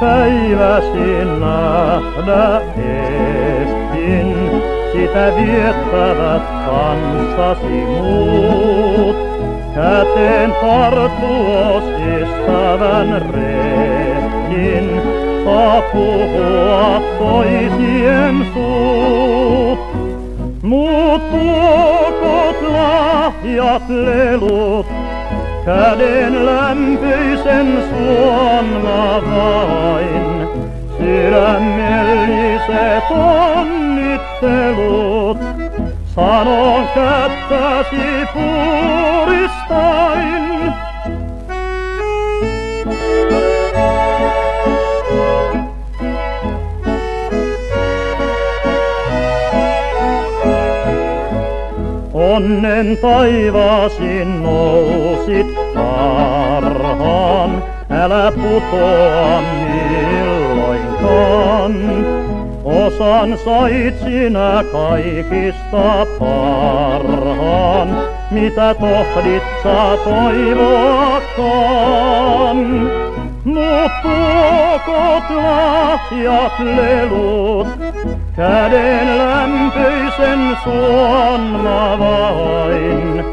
päiväsin nähdä ehtin, sitä viettävät kanssasi muut. Käteen tartuos ystävän rehdin, saa puhua toisien suut. Muut tuokot lahjat lelut, käden lämpöisen suonna vain. Sydämelliset onnittelut, sanon kättäsi puristain. Onnen taivaasin nousit parhaan, älä putoa milloinkaan. Osan sait sinä kaikista parhaan, mitä tohdit saa toivoakaan. Mut tuokot lahjat lelut, käden lämpöisen suon mä vain.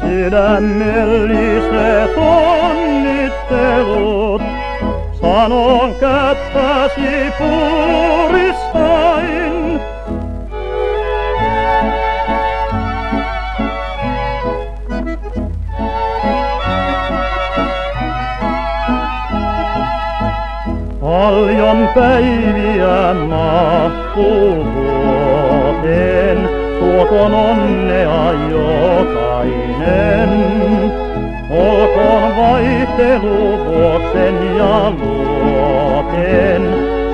Sydämelliset onnittelut, sanon kättäsi puristain. Paljon päiviä mahtuu vuoteen, tuokon onnea jokainen. Olkoon vaihtelu vuoksen ja luoteen,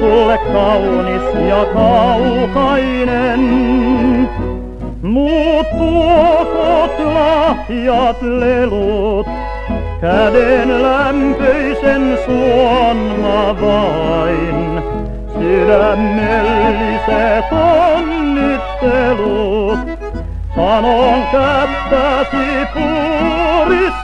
sulle kaunis ja kaukainen. Muut tuokot lahjat lelut, Käden lämpöisen suon mä vain. Sydämelliset onnittelut, sanon kättäsi puristain.